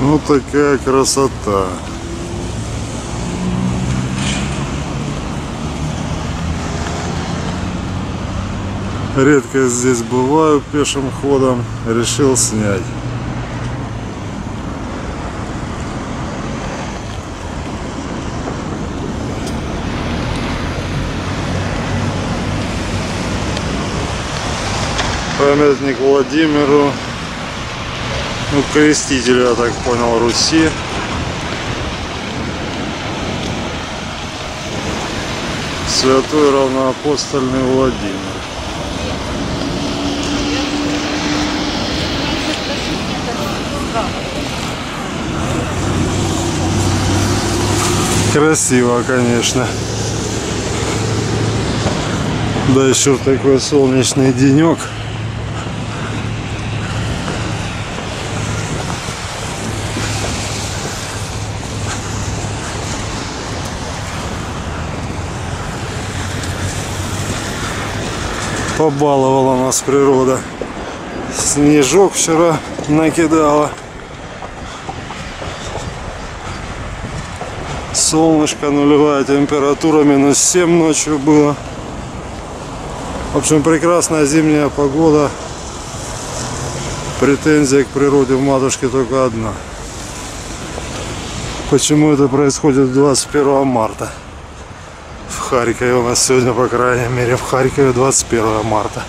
Ну такая красота. Редко здесь бываю пешим ходом, решил снять. Памятник Владимиру, ну, крестителю, я так понял, Руси. Святой равноапостольный Владимир. Красиво, конечно. Да еще такой солнечный денек. Побаловала нас природа. Снежок вчера накидала. Солнышко, нулевая температура, минус 7 ночью было. В общем, прекрасная зимняя погода. Претензия к природе в матушке только одна. Почему это происходит 21 марта? В Харькове у нас сегодня, по крайней мере, в Харькове 21 марта.